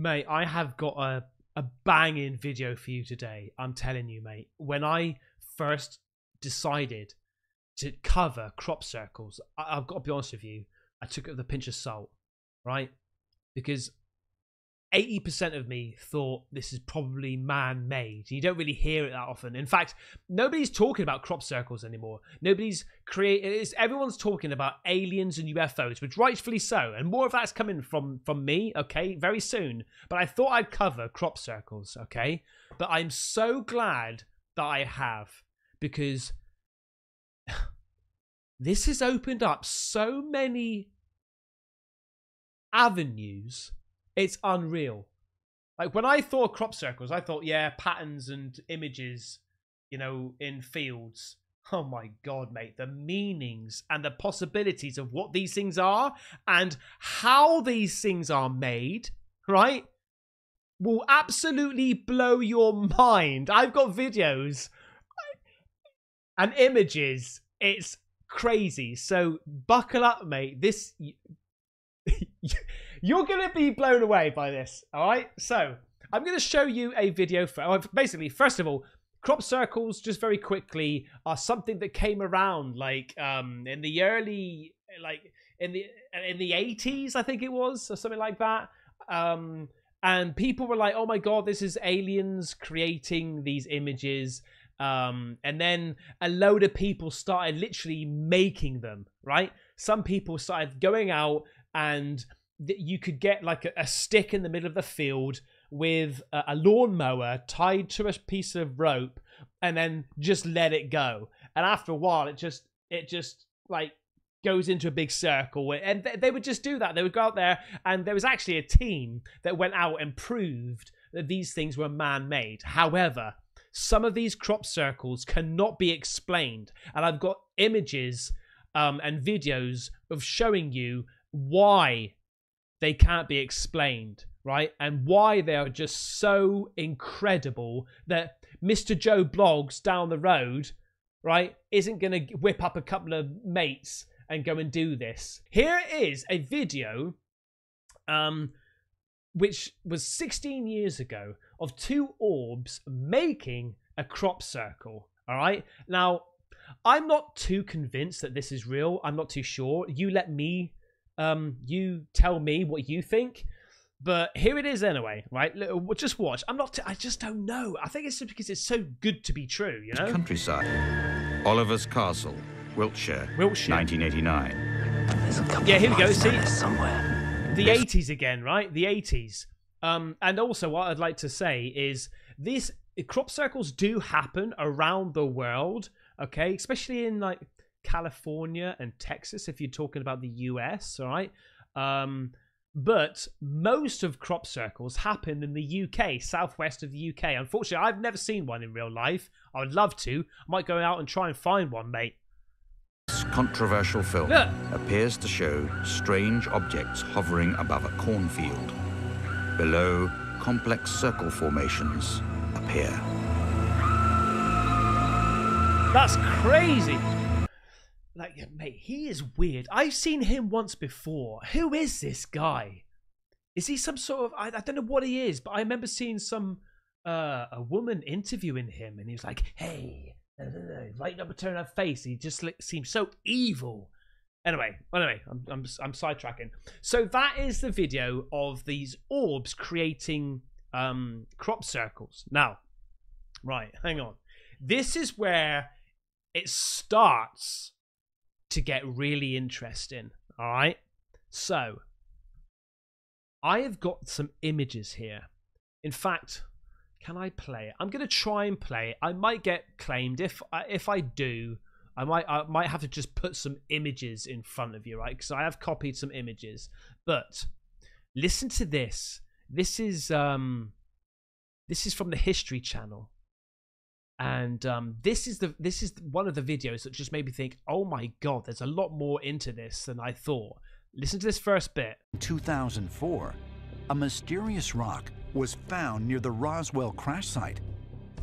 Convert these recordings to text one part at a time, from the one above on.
Mate, I have got a, a banging video for you today. I'm telling you, mate. When I first decided to cover crop circles, I, I've got to be honest with you, I took it with a pinch of salt, right? Because 80% of me thought this is probably man made. You don't really hear it that often. In fact, nobody's talking about crop circles anymore. Nobody's creating everyone's talking about aliens and UFOs, which rightfully so. And more of that's coming from from me, okay, very soon. But I thought I'd cover crop circles, okay? But I'm so glad that I have because this has opened up so many avenues it's unreal. Like when I thought crop circles, I thought, yeah, patterns and images, you know, in fields. Oh my god, mate, the meanings and the possibilities of what these things are and how these things are made, right? Will absolutely blow your mind. I've got videos and images. It's crazy. So buckle up, mate. This you're going to be blown away by this. All right. So I'm going to show you a video. For, oh, basically, first of all, crop circles, just very quickly, are something that came around like um, in the early, like in the in the 80s, I think it was, or something like that. Um, and people were like, "Oh my god, this is aliens creating these images." Um, and then a load of people started literally making them. Right? Some people started going out and you could get like a, a, stick in the middle of the field with a, a lawnmower tied to a piece of rope and then just let it go. And after a while it just it just like goes into a big circle and they would just do that. They would go out there and there was actually a team that went out and proved that these things were man-made. However some of these crop circles cannot be explained. And i've got images um, and videos of showing you why they can't be explained, right? And why they are just so incredible that Mr. Joe Blogs down the road, right, isn't going to whip up a couple of mates and go and do this. Here is a video um which was 16 years ago of two orbs making a crop circle, all right? Now, I'm not too convinced that this is real. I'm not too sure. You let me um, you tell me what you think. But here it is anyway, right? Just watch. I'm not. T- I just don't know. I think it's just because it's so good to be true, you know. Countryside. Oliver's Castle, Wiltshire. Wiltshire. 1989. Yeah, here we go. See, somewhere. The 80s again, right? The 80s. Um, and also, what I'd like to say is these crop circles do happen around the world. Okay, especially in like California and Texas if you're talking about the US, all right? Um, but most of crop circles happen in the UK, southwest of the UK. Unfortunately, I've never seen one in real life. I would love to. I might go out and try and find one, mate. This controversial film Look. appears to show strange objects hovering above a cornfield. Below, complex circle formations appear. That's crazy like mate he is weird. I've seen him once before. Who is this guy? Is he some sort of i, I don't know what he is but i remember seeing some uh a woman interviewing him and he was like hey right up turn her face. He just like, seems so evil. Anyway anyway I'm, I'm i'm sidetracking. So that is the video of these orbs creating um crop circles. Now right hang on. This is where it starts to get really interesting. All right. So, I have got some images here. In fact, can I play it? I'm going to try and play it. I might get claimed. If if I do, I might I might have to just put some images in front of you, right? Because I have copied some images. But listen to this. This is um this is from the History Channel and um, this is the this is one of the videos that just made me think oh my god there's a lot more into this than i thought. Listen to this first bit. 2004 a mysterious rock was found near the roswell crash site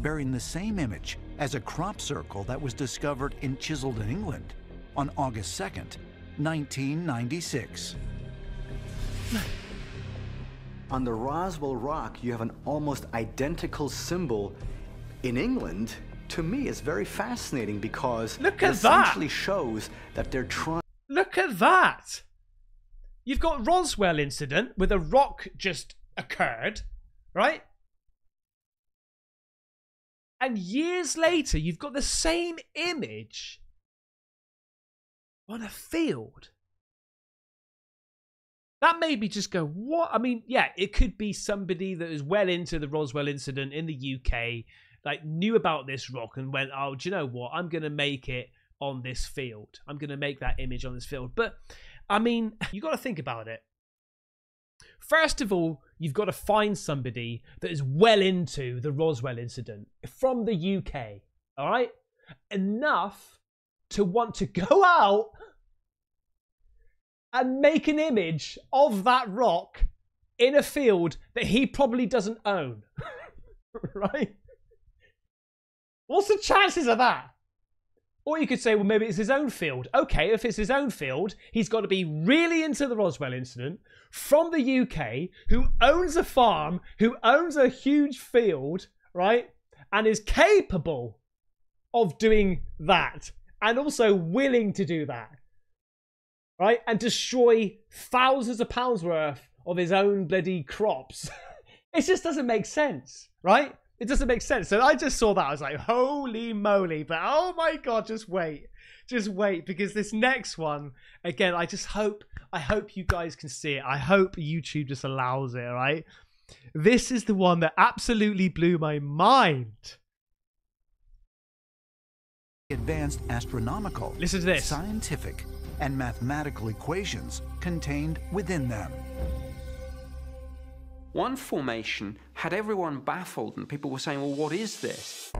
bearing the same image as a crop circle that was discovered in chiseldon england on august 2nd 1996 on the Roswell rock, you have an almost identical symbol in England. To me, it's very fascinating because Look it at that. essentially shows that they're trying. Look at that. You've got Roswell incident where the rock just occurred, right? And years later, you've got the same image on a field. That made me just go, what? I mean, yeah, it could be somebody that is well into the Roswell incident in the UK, like knew about this rock and went, oh, do you know what? I'm going to make it on this field. I'm going to make that image on this field. But I mean, you got to think about it. First of all, you've got to find somebody that is well into the Roswell incident from the UK, all right? Enough to want to go out and make an image of that rock in a field that he probably doesn't own. right? What's the chances of that? Or you could say, well, maybe it's his own field. Okay, if it's his own field, he's got to be really into the Roswell incident from the UK, who owns a farm, who owns a huge field, right? And is capable of doing that and also willing to do that, right? And destroy thousands of pounds worth of his own bloody crops. it just doesn't make sense, right? It doesn't make sense. So I just saw that. I was like, holy moly. But oh my God, just wait. Just wait. Because this next one, again, I just hope, I hope you guys can see it. I hope YouTube just allows it, right? This is the one that absolutely blew my mind. Advanced astronomical, Listen to this. scientific, and mathematical equations contained within them. One formation had everyone baffled, and people were saying, Well, what is this?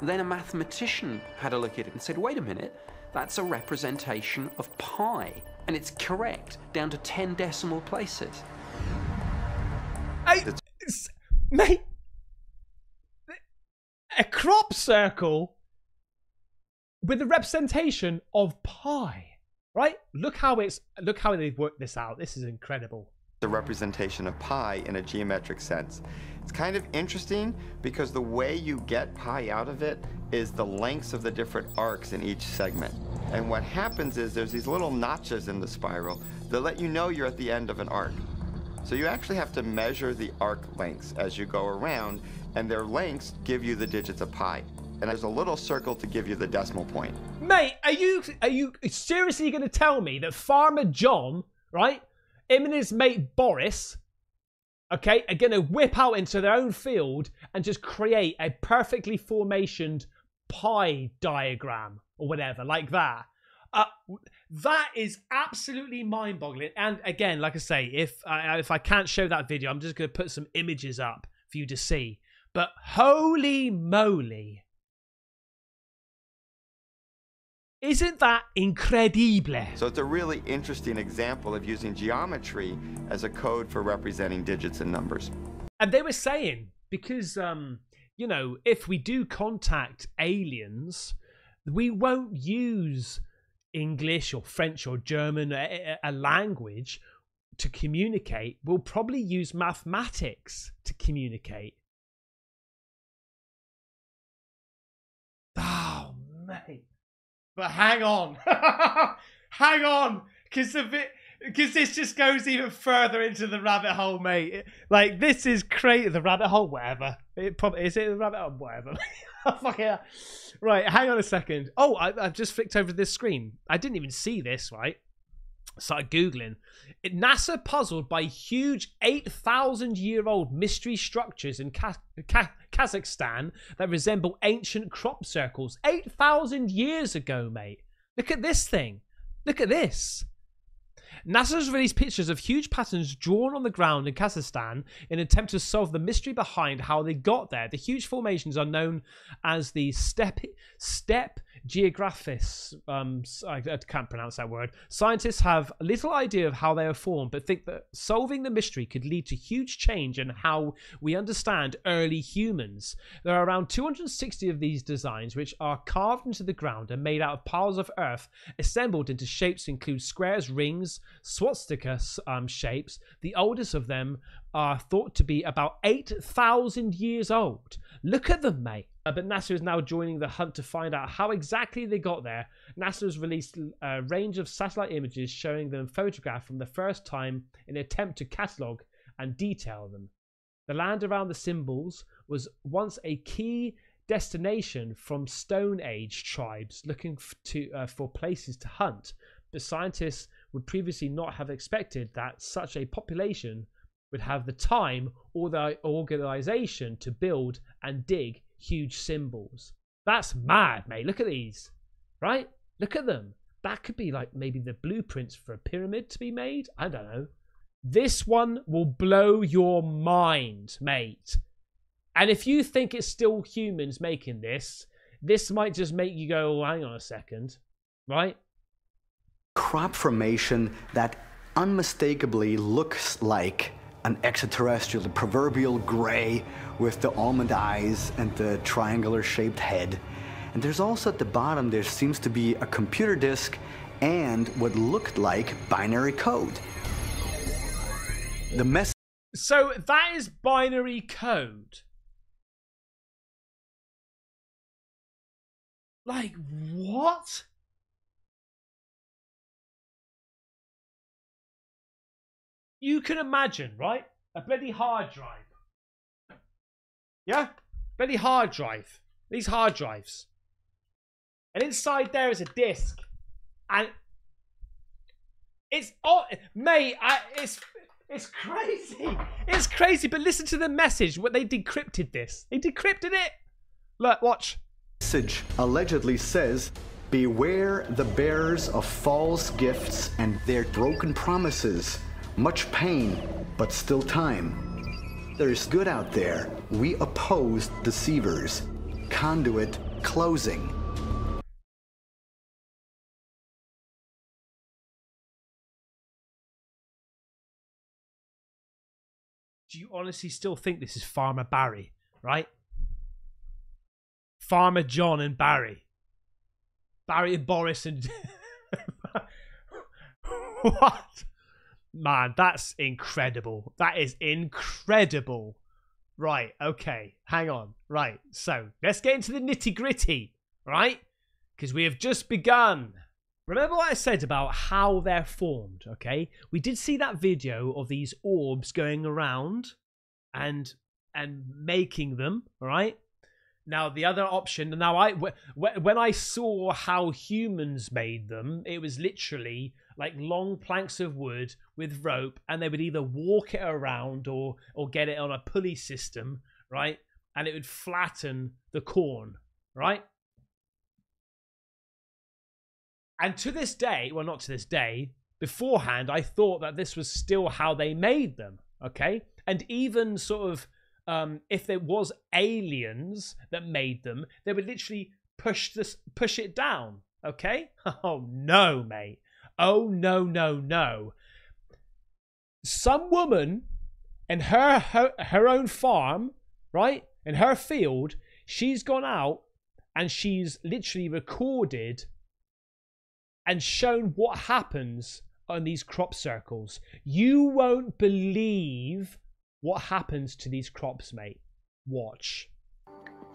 Then a mathematician had a look at it and said, Wait a minute, that's a representation of pi, and it's correct down to 10 decimal places. I, mate, a crop circle with the representation of pi, right? Look how it's look how they've worked this out. This is incredible. The representation of pi in a geometric sense. It's kind of interesting because the way you get pi out of it is the lengths of the different arcs in each segment. And what happens is there's these little notches in the spiral that let you know you're at the end of an arc. So you actually have to measure the arc lengths as you go around, and their lengths give you the digits of pi. And there's a little circle to give you the decimal point. Mate, are you are you seriously going to tell me that Farmer John, right, him and his mate Boris, okay, are going to whip out into their own field and just create a perfectly formationed pi diagram or whatever like that? Uh, that is absolutely mind-boggling. And again, like I say, if I, if I can't show that video, I'm just going to put some images up for you to see. But holy moly! Isn't that incredible? So it's a really interesting example of using geometry as a code for representing digits and numbers. And they were saying because um, you know, if we do contact aliens, we won't use English or French or German, a, a language to communicate. We'll probably use mathematics to communicate. Oh, mate. But hang on. hang on. Because the bit. Because this just goes even further into the rabbit hole, mate. Like this is crazy. The rabbit hole, whatever. It probably is it the rabbit hole, whatever. Fuck yeah. Right, hang on a second. Oh, I, I've just flicked over this screen. I didn't even see this. Right, started googling. NASA puzzled by huge eight thousand year old mystery structures in Ka- Ka- Kazakhstan that resemble ancient crop circles. Eight thousand years ago, mate. Look at this thing. Look at this. NASA has released pictures of huge patterns drawn on the ground in Kazakhstan in an attempt to solve the mystery behind how they got there. The huge formations are known as the Step Step geographists, um, I, can't pronounce that word, scientists have little idea of how they are formed, but think that solving the mystery could lead to huge change in how we understand early humans. There are around 260 of these designs, which are carved into the ground and made out of piles of earth, assembled into shapes include squares, rings, swastika um, shapes. The oldest of them are thought to be about 8,000 years old. Look at them, mate. Uh, but NASA is now joining the hunt to find out how exactly they got there. NASA has released a range of satellite images showing them photographed from the first time in an attempt to catalogue and detail them. The land around the symbols was once a key destination from Stone Age tribes looking to, uh, for places to hunt, but scientists would previously not have expected that such a population would have the time or the organization to build and dig huge symbols. That's mad, mate. Look at these, right? Look at them. That could be like maybe the blueprints for a pyramid to be made. I don't know. This one will blow your mind, mate. And if you think it's still humans making this, this might just make you go, oh, hang on a second, right? Crop formation that unmistakably looks like an extraterrestrial, the proverbial gray with the almond eyes and the triangular shaped head. And there's also at the bottom, there seems to be a computer disk and what looked like binary code. The mess. So that is binary code. Like, what? You can imagine, right? A bloody hard drive. Yeah? Bloody hard drive. These hard drives. And inside there is a disk. And it's oh mate, I, it's it's crazy. It's crazy, but listen to the message. What they decrypted this. They decrypted it. Look, watch. Message allegedly says Beware the bearers of false gifts and their broken promises. Much pain, but still time. There's good out there. We oppose deceivers. Conduit closing. Do you honestly still think this is Farmer Barry, right? Farmer John and Barry. Barry and Boris and. what? Man, that's incredible. That is incredible. Right, okay, hang on. Right, so let's get into the nitty gritty, right? Because we have just begun. Remember what I said about how they're formed, okay? We did see that video of these orbs going around and and making them, right? Now the other option. Now I when I saw how humans made them, it was literally like long planks of wood with rope, and they would either walk it around or or get it on a pulley system, right? And it would flatten the corn, right? And to this day, well, not to this day, beforehand, I thought that this was still how they made them, okay? And even sort of um, if there was aliens that made them, they would literally push this, push it down. Okay? Oh no, mate. Oh no, no, no. Some woman in her her, her own farm, right, in her field, she's gone out and she's literally recorded and shown what happens on these crop circles. You won't believe what happens to these crops, mate? Watch.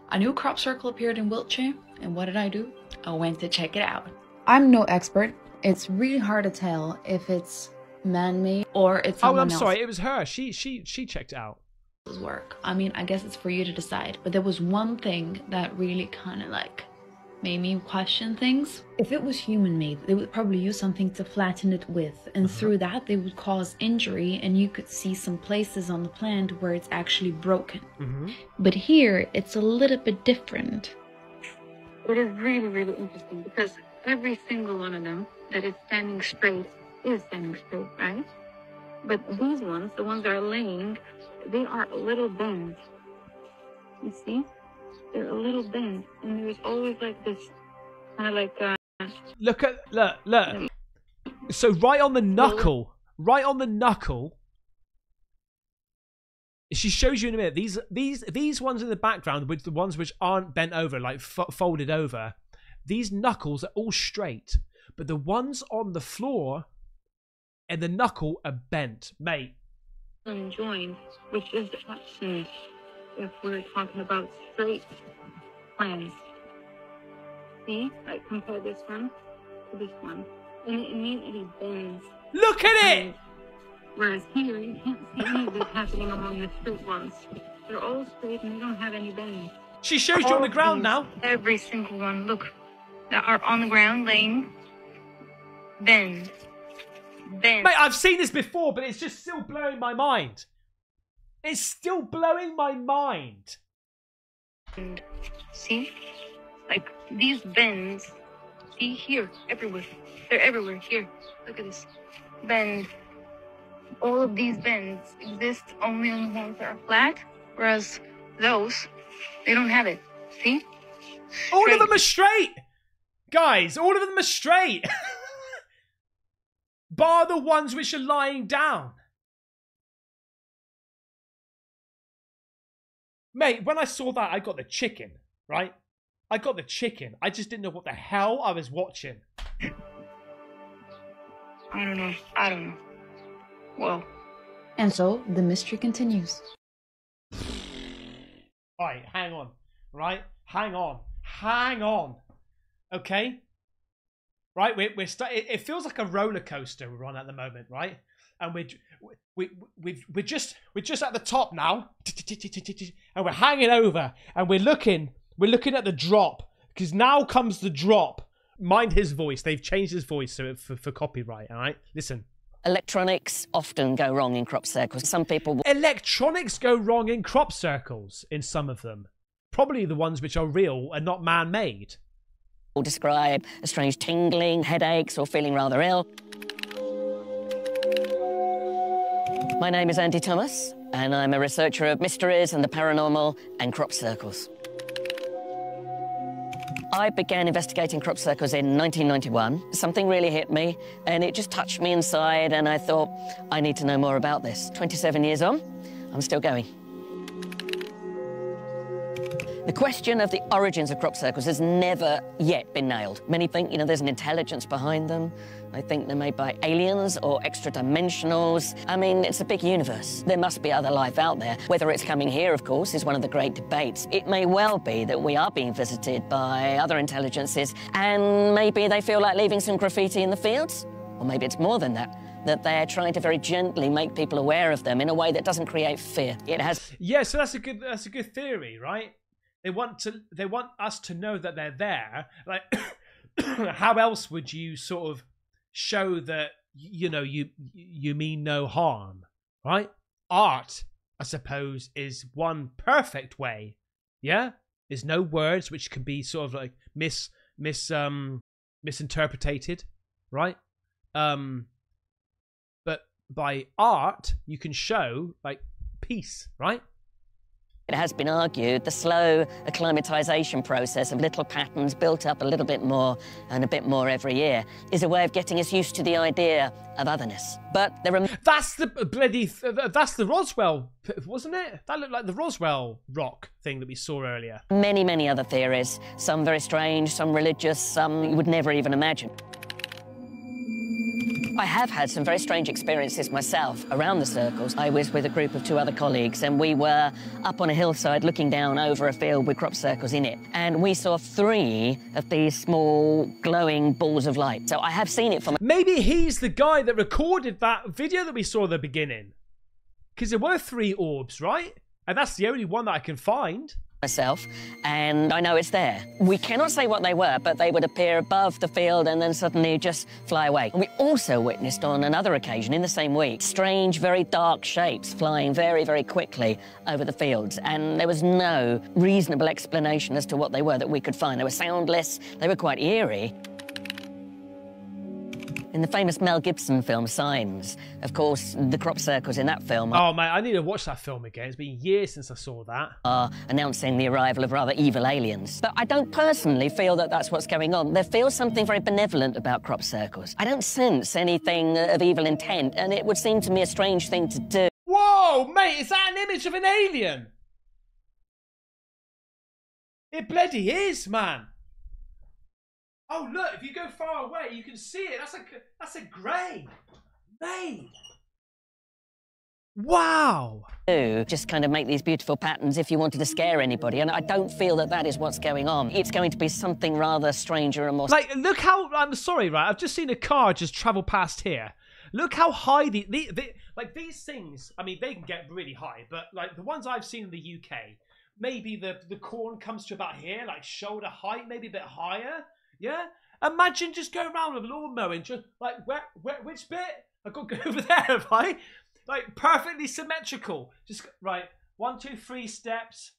A new crop circle appeared in Wiltshire, and what did I do? I went to check it out. I'm no expert. It's really hard to tell if it's man-made or it's Oh, I'm else. sorry. It was her. She she she checked out. Work. I mean, I guess it's for you to decide. But there was one thing that really kind of like made me question things. If it was human made, they would probably use something to flatten it with, and uh-huh. through that, they would cause injury, and you could see some places on the plant where it's actually broken. Mm-hmm. But here, it's a little bit different. It is really, really interesting because every single one of them that is standing straight is standing straight, right? But these ones, the ones that are laying, they are a little bent. You see? they're a little bent, and there's always like this kind of like. Uh, look at look look. So right on the knuckle, right on the knuckle. She shows you in a minute. These these these ones in the background, which the ones which aren't bent over, like f- folded over. These knuckles are all straight, but the ones on the floor and the knuckle are bent, mate. Joined, which is absent if we're talking about straight plans. See, I compare this one to this one, and it immediately bends. Look at it! Whereas here, you can't see any of this happening among the straight ones. They're all straight and they don't have any bends. She shows you on the ground now. Every single one, look, that are on the ground laying, bend, bend. Mate, I've seen this before, but it's just still blowing my mind. It's still blowing my mind. And see, like these bends. See here, everywhere. They're everywhere. Here, look at this bend. All of these bends exist only on the ones that are flat, whereas those, they don't have it. See? All of them are straight. Guys, all of them are straight. Bar the ones which are lying down. Mate, when I saw that, I got the chicken, right? I got the chicken. I just didn't know what the hell I was watching. I don't know. I don't know. Well. And so the mystery continues. Alright, hang on. Right? Hang on. Hang on. Okay? Right? We're, we're st- it, it feels like a roller coaster we're on at the moment, right? And we're, we, we, we're, just, we're just at the top now. And we're hanging over. And we're looking, we're looking at the drop. Because now comes the drop. Mind his voice. They've changed his voice so for, for copyright, all right? Listen. Electronics often go wrong in crop circles. Some people. Electronics go wrong in crop circles, in some of them. Probably the ones which are real and not man made. Will describe a strange tingling, headaches, or feeling rather ill. My name is Andy Thomas, and I'm a researcher of mysteries and the paranormal and crop circles. I began investigating crop circles in 1991. Something really hit me, and it just touched me inside, and I thought, I need to know more about this. 27 years on, I'm still going. The question of the origins of crop circles has never yet been nailed. Many think, you know, there's an intelligence behind them. They think they're made by aliens or extra dimensionals. I mean, it's a big universe. There must be other life out there. Whether it's coming here, of course, is one of the great debates. It may well be that we are being visited by other intelligences, and maybe they feel like leaving some graffiti in the fields. Or maybe it's more than that that they're trying to very gently make people aware of them in a way that doesn't create fear. It has Yeah, so that's a good that's a good theory, right? They want to they want us to know that they're there. Like how else would you sort of show that you know you you mean no harm, right? Art, I suppose, is one perfect way. Yeah? There's no words which can be sort of like mis mis um misinterpreted, right? Um but by art you can show like peace, right? It has been argued the slow acclimatization process of little patterns built up a little bit more and a bit more every year is a way of getting us used to the idea of otherness. But there are. That's the bloody. That's the Roswell, wasn't it? That looked like the Roswell rock thing that we saw earlier. Many, many other theories. Some very strange, some religious, some you would never even imagine. I have had some very strange experiences myself around the circles. I was with a group of two other colleagues, and we were up on a hillside looking down over a field with crop circles in it. And we saw three of these small glowing balls of light. So I have seen it from. Maybe he's the guy that recorded that video that we saw at the beginning. Because there were three orbs, right? And that's the only one that I can find myself, and I know it's there. We cannot say what they were, but they would appear above the field and then suddenly just fly away. We also witnessed on another occasion in the same week strange, very dark shapes flying very, very quickly over the fields, and there was no reasonable explanation as to what they were that we could find. They were soundless, they were quite eerie. In the famous Mel Gibson film Signs, of course, the crop circles in that film Oh, mate, I need to watch that film again. It's been years since I saw that. are announcing the arrival of rather evil aliens. But I don't personally feel that that's what's going on. There feels something very benevolent about crop circles. I don't sense anything of evil intent, and it would seem to me a strange thing to do. Whoa, mate, is that an image of an alien? It bloody is, man. Oh, look, if you go far away, you can see it. That's a, that's a grey. Mate. Wow. just kind of make these beautiful patterns if you wanted to scare anybody. And I don't feel that that is what's going on. It's going to be something rather stranger and more. Like, look how, I'm sorry, right? I've just seen a car just travel past here. Look how high the, the, the like these things, I mean, they can get really high, but like the ones I've seen in the UK, maybe the, the corn comes to about here, like shoulder height, maybe a bit higher. Yeah? Imagine just going around with a lawnmower and just like where, where which bit? I got to go over there, right? Like perfectly symmetrical. Just right, one, two, three steps.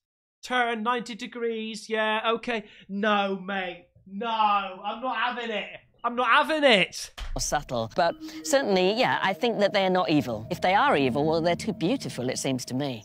Turn 90 degrees. Yeah, okay. No, mate. No, I'm not having it. I'm not having it. Or subtle. But certainly, yeah, I think that they're not evil. If they are evil, well, they're too beautiful, it seems to me.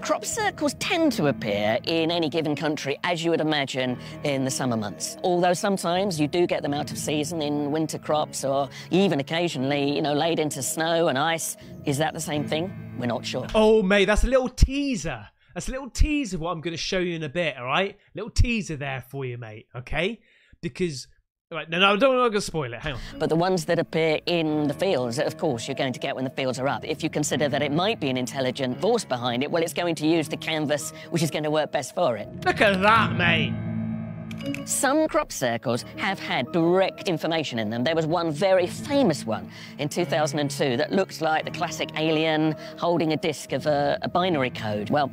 Crop circles tend to appear in any given country, as you would imagine, in the summer months. Although sometimes you do get them out of season in winter crops or even occasionally, you know, laid into snow and ice. Is that the same thing? We're not sure. Oh, mate, that's a little teaser. That's a little teaser of what I'm going to show you in a bit, all right? Little teaser there for you, mate, okay? Because, right, no, no, don't, I'm not going to spoil it. Hang on. But the ones that appear in the fields, of course, you're going to get when the fields are up. If you consider that it might be an intelligent force behind it, well, it's going to use the canvas which is going to work best for it. Look at that, mate. Some crop circles have had direct information in them. There was one very famous one in 2002 that looked like the classic alien holding a disk of a, a binary code. Well,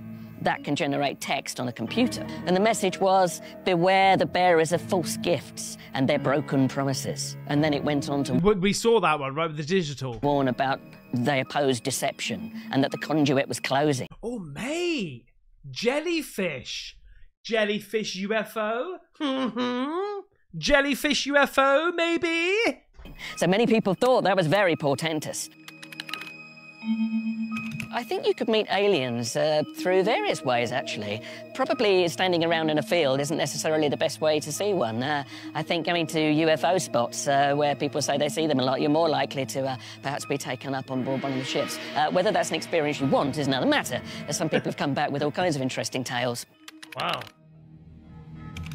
that can generate text on a computer. And the message was, beware the bearers of false gifts and their broken promises. And then it went on to We- We saw that one, right, with the digital. warn about they opposed deception and that the conduit was closing. Oh, mate. Jellyfish. Jellyfish UFO? hmm Jellyfish UFO, maybe? So many people thought that was very portentous. I think you could meet aliens uh, through various ways, actually. Probably standing around in a field isn't necessarily the best way to see one. Uh, I think going to UFO spots uh, where people say they see them a lot, you're more likely to uh, perhaps be taken up on board one of the ships. Uh, whether that's an experience you want is another matter, as some people have come back with all kinds of interesting tales. Wow.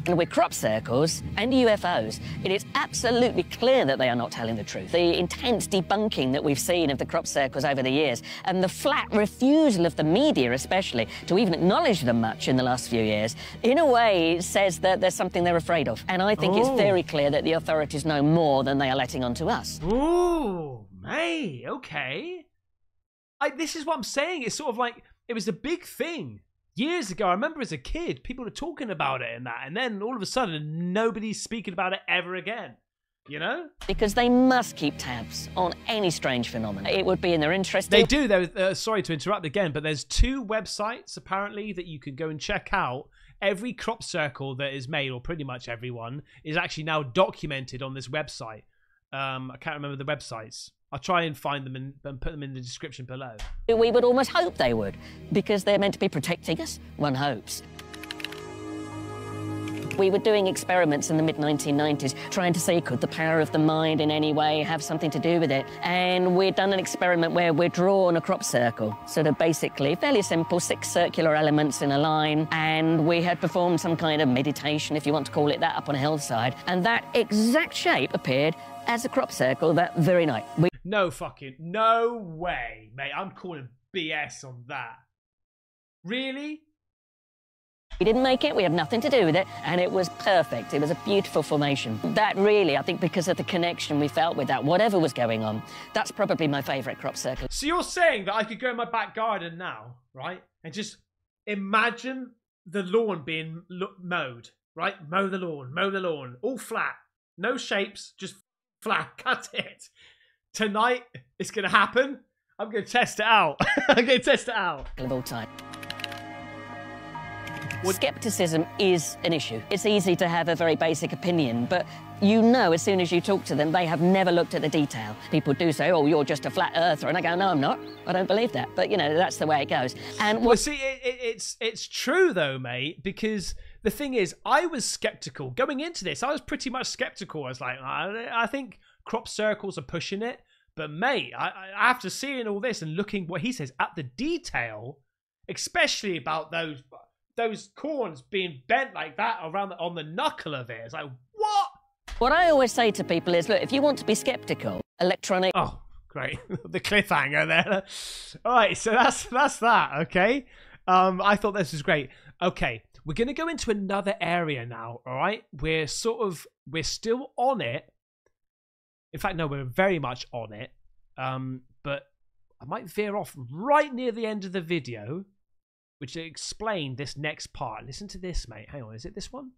And with crop circles and UFOs, it is absolutely clear that they are not telling the truth. The intense debunking that we've seen of the crop circles over the years, and the flat refusal of the media, especially, to even acknowledge them much in the last few years, in a way says that there's something they're afraid of. And I think Oh. it's very clear that the authorities know more than they are letting on to us. Ooh, mate, okay. I, this is what I'm saying. It's sort of like it was a big thing years ago. I remember as a kid, people were talking about it and that, and then all of a sudden, nobody's speaking about it ever again. You know? Because they must keep tabs on any strange phenomena. It would be in their interest. They do. There, uh, sorry to interrupt again, but there's two websites apparently that you can go and check out. Every crop circle that is made, or pretty much everyone, is actually now documented on this website. Um, I can't remember the websites. I'll try and find them and, and put them in the description below. We would almost hope they would, because they're meant to be protecting us, one hopes. We were doing experiments in the mid 1990s trying to see could the power of the mind in any way have something to do with it. And we'd done an experiment where we'd drawn a crop circle, sort of basically fairly simple, six circular elements in a line. And we had performed some kind of meditation, if you want to call it that, up on a hillside. And that exact shape appeared as a crop circle that very night. We No fucking no way, mate. I'm calling BS on that. Really? We didn't make it, we had nothing to do with it, and it was perfect. It was a beautiful formation. That really, I think, because of the connection we felt with that, whatever was going on, that's probably my favourite crop circle. So you're saying that I could go in my back garden now, right, and just imagine the lawn being mowed, right? Mow the lawn, mow the lawn, all flat, no shapes, just flat. Cut it. Tonight, it's gonna happen. I'm gonna test it out. I'm gonna test it out. Time. Skepticism is an issue. It's easy to have a very basic opinion, but you know as soon as you talk to them, they have never looked at the detail. People do say, oh, you're just a flat earther. And I go, no, I'm not. I don't believe that. But, you know, that's the way it goes. And what... Well, see, it, it, it's, it's true, though, mate, because the thing is, I was skeptical. Going into this, I was pretty much skeptical. I was like, I, I think crop circles are pushing it. But, mate, I, I, after seeing all this and looking what he says at the detail, especially about those those corns being bent like that around the, on the knuckle of it, it's like, what? What I always say to people is, look, if you want to be skeptical, electronic. Oh, great, the cliffhanger there. All right, so that's that's that. Okay, um, I thought this was great. Okay, we're gonna go into another area now. All right, we're sort of we're still on it. In fact, no, we're very much on it. Um, but I might veer off right near the end of the video, which explain this next part. Listen to this, mate. Hang on, is it this one?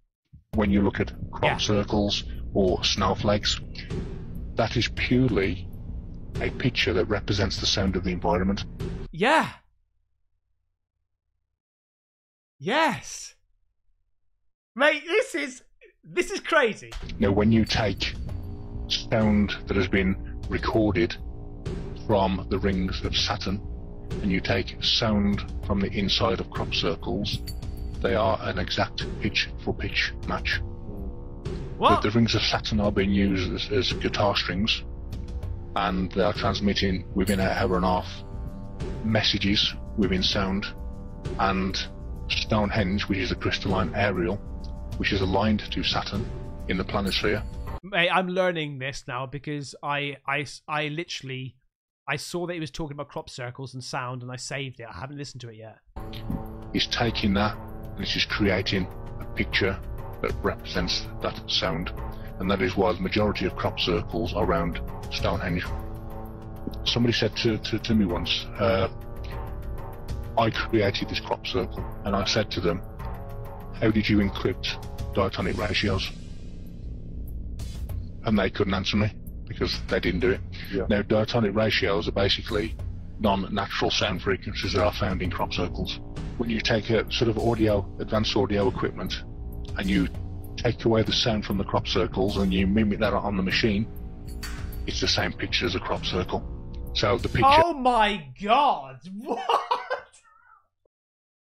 when you look at crop yeah. circles or snowflakes, that is purely a picture that represents the sound of the environment. Yeah. Yes. Mate, this is this is crazy. Now when you take sound that has been recorded from the rings of Saturn and you take sound from the inside of crop circles they are an exact pitch for pitch match. What? The, the rings of Saturn are being used as, as guitar strings, and they are transmitting within an hour and a half messages within sound, and Stonehenge, which is a crystalline aerial, which is aligned to Saturn in the planisphere. Mate, I'm learning this now because I, I, I literally, I saw that he was talking about crop circles and sound, and I saved it. I haven't listened to it yet. He's taking that this is creating a picture that represents that sound, and that is why the majority of crop circles are around Stonehenge. Somebody said to, to, to me once, uh, I created this crop circle, and I said to them, How did you encrypt diatonic ratios? And they couldn't answer me because they didn't do it. Yeah. Now, diatonic ratios are basically non-natural sound frequencies that are found in crop circles when you take a sort of audio, advanced audio equipment, and you take away the sound from the crop circles and you mimic that on the machine, it's the same picture as a crop circle. So the picture. Oh my god! What?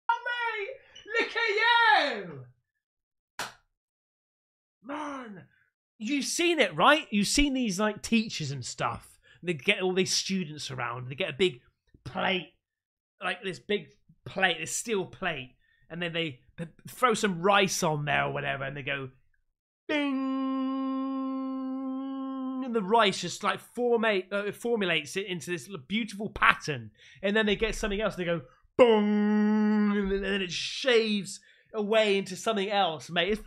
Mommy, look at you! Man, you've seen it, right? You've seen these like teachers and stuff. They get all these students around. They get a big plate, like this big plate, this steel plate, and then they throw some rice on there or whatever, and they go bing, and the rice just like formate, uh, formulates it into this beautiful pattern, and then they get something else, they go boom, and then it shaves away into something else, mate. It's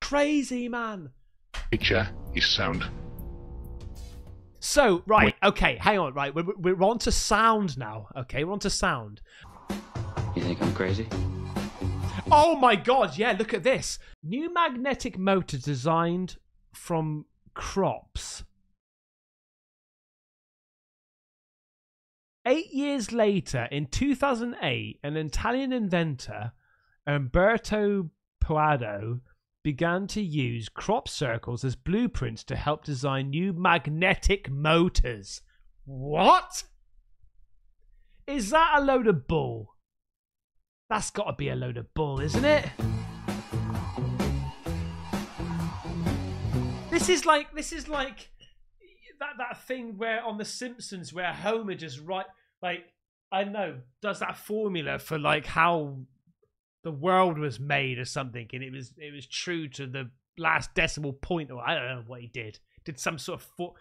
crazy, man. Picture is sound. So, right, okay, hang on, right, we're, we're on to sound now, okay, we're on to sound. You think I'm crazy? Oh my god, yeah, look at this. New magnetic motor designed from crops. Eight years later, in 2008, an Italian inventor, Umberto Puado, began to use crop circles as blueprints to help design new magnetic motors. What? Is that a load of bull? That's got to be a load of bull, isn't it? This is like this is like that that thing where on The Simpsons where Homer just write like I know does that formula for like how the world was made or something, and it was it was true to the last decimal point, or I don't know what he did. Did some sort of for,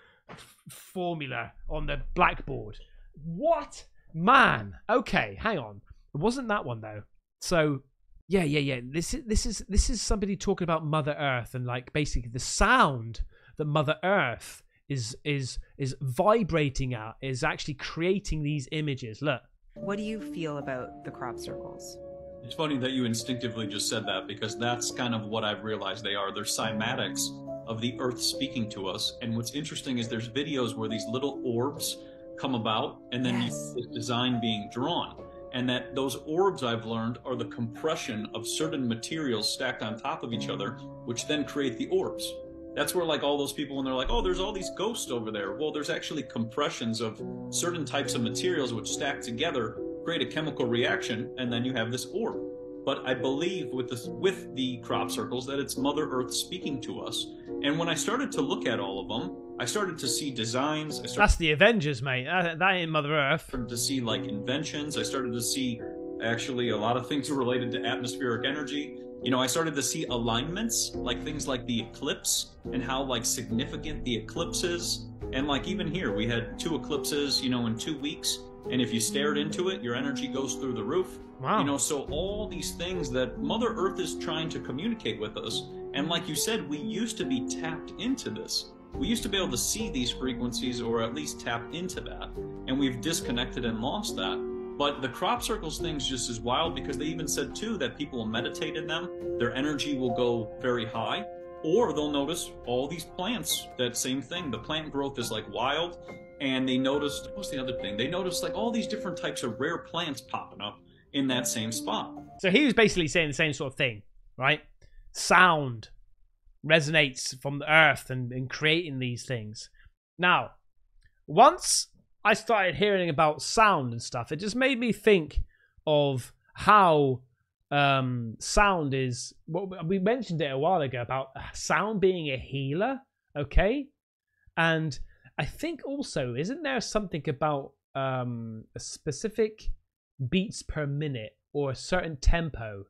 formula on the blackboard. What man? Okay, hang on. It wasn't that one though. So yeah, yeah, yeah. This is this is this is somebody talking about Mother Earth and like basically the sound that Mother Earth is is is vibrating out is actually creating these images. Look. What do you feel about the crop circles? It's funny that you instinctively just said that because that's kind of what I've realized they are. They're cymatics of the earth speaking to us. And what's interesting is there's videos where these little orbs come about and then yes. you design being drawn. and that those orbs I've learned are the compression of certain materials stacked on top of each other, which then create the orbs. That's where like all those people when they're like, oh, there's all these ghosts over there. Well, there's actually compressions of certain types of materials which stack together, create a chemical reaction, and then you have this orb. But I believe with this with the crop circles that it's Mother Earth speaking to us. And when I started to look at all of them, I started to see designs. I started That's the Avengers, mate. That, that ain't Mother Earth. started to see like inventions. I started to see actually a lot of things related to atmospheric energy. You know, I started to see alignments, like things like the eclipse and how like significant the eclipse is. And like even here, we had two eclipses, you know, in two weeks. And if you stared into it, your energy goes through the roof. Wow. You know, so all these things that Mother Earth is trying to communicate with us. And like you said, we used to be tapped into this. We used to be able to see these frequencies or at least tap into that. And we've disconnected and lost that. But the crop circles thing's just as wild because they even said too that people will meditate in them, their energy will go very high, or they'll notice all these plants, that same thing. The plant growth is like wild. And they noticed what's the other thing? They noticed like all these different types of rare plants popping up in that same spot. So he was basically saying the same sort of thing, right? Sound resonates from the earth and, and creating these things. Now, once I started hearing about sound and stuff, it just made me think of how um, sound is. What we mentioned it a while ago about sound being a healer, okay? And I think also, isn't there something about um, a specific beats per minute or a certain tempo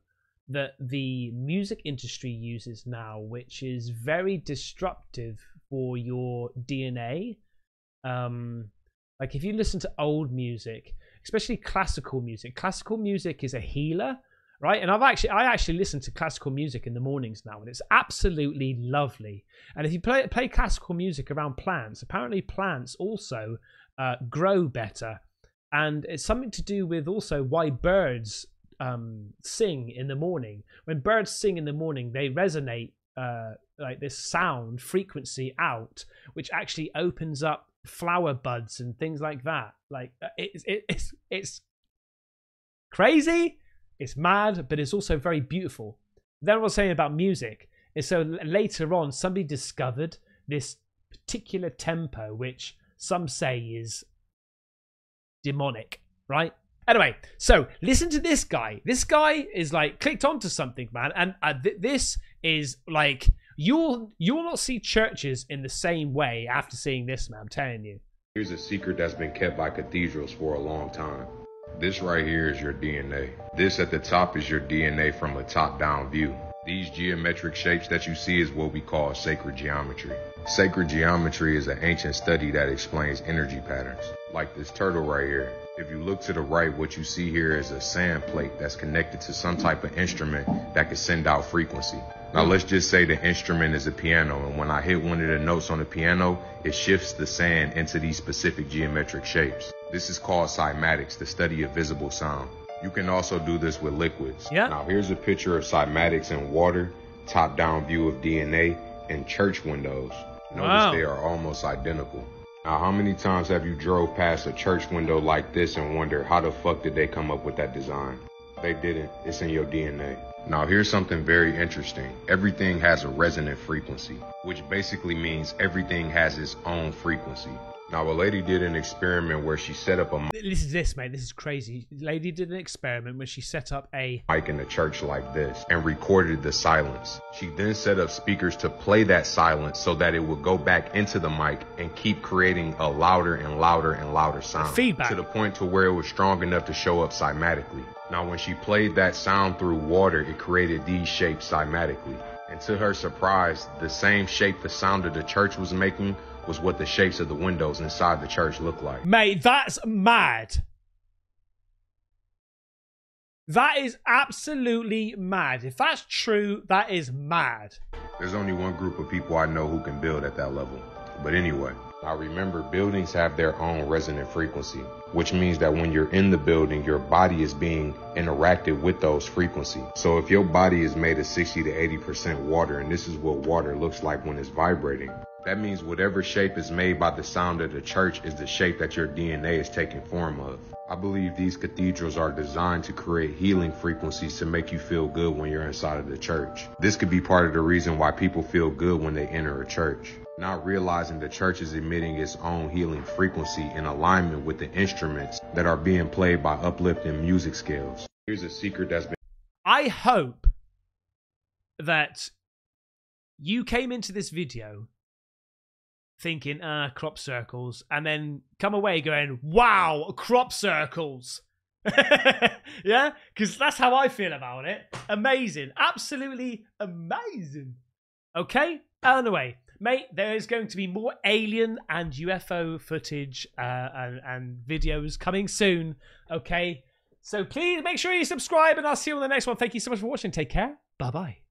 that the music industry uses now, which is very disruptive for your DNA. Um, like if you listen to old music, especially classical music, classical music is a healer, right? And I've actually I actually listen to classical music in the mornings now, and it's absolutely lovely. And if you play play classical music around plants, apparently plants also uh, grow better, and it's something to do with also why birds um, sing in the morning. When birds sing in the morning, they resonate uh, like this sound frequency out, which actually opens up flower buds and things like that. Like it's it, it's it's crazy, it's mad, but it's also very beautiful. Then what I was saying about music is so later on somebody discovered this particular tempo, which some say is demonic, right? Anyway, so listen to this guy. This guy is like clicked onto something, man, and uh, th- this is like you'll you'll not see churches in the same way after seeing this, man. I'm telling you. Here's a secret that's been kept by cathedrals for a long time. This right here is your DNA. This at the top is your DNA from a top-down view. These geometric shapes that you see is what we call sacred geometry. Sacred geometry is an ancient study that explains energy patterns, like this turtle right here. If you look to the right, what you see here is a sand plate that's connected to some type of instrument that can send out frequency. Now let's just say the instrument is a piano and when I hit one of the notes on the piano, it shifts the sand into these specific geometric shapes. This is called cymatics, the study of visible sound. You can also do this with liquids. Yeah. Now here's a picture of cymatics in water, top down view of DNA, and church windows. Notice Wow. they are almost identical. Now, how many times have you drove past a church window like this and wonder how the fuck did they come up with that design? They didn't. It's in your DNA. Now, here's something very interesting. Everything has a resonant frequency, which basically means everything has its own frequency. Now, a lady did an experiment where she set up a Listen to this, mate. This is crazy. Lady did an experiment where she set up a mic in a church like this and recorded the silence. She then set up speakers to play that silence so that it would go back into the mic and keep creating a louder and louder and louder sound. Feedback. To the point to where it was strong enough to show up cymatically. Now when she played that sound through water, it created these shapes cymatically. And to her surprise, the same shape the sound of the church was making was what the shapes of the windows inside the church looked like. Mate, that's mad. That is absolutely mad. If that's true, that is mad. There's only one group of people I know who can build at that level. But anyway, I remember buildings have their own resonant frequency, which means that when you're in the building, your body is being interacted with those frequencies. So if your body is made of 60 to 80% water, and this is what water looks like when it's vibrating, That means whatever shape is made by the sound of the church is the shape that your DNA is taking form of. I believe these cathedrals are designed to create healing frequencies to make you feel good when you're inside of the church. This could be part of the reason why people feel good when they enter a church. Not realizing the church is emitting its own healing frequency in alignment with the instruments that are being played by uplifting music scales. Here's a secret that's been. I hope that you came into this video thinking, ah, crop circles, and then come away going, wow, crop circles. yeah? Because that's how I feel about it. Amazing. Absolutely amazing. Okay? Anyway, mate, there is going to be more alien and UFO footage uh, and, and videos coming soon. Okay? So please make sure you subscribe, and I'll see you on the next one. Thank you so much for watching. Take care. Bye bye.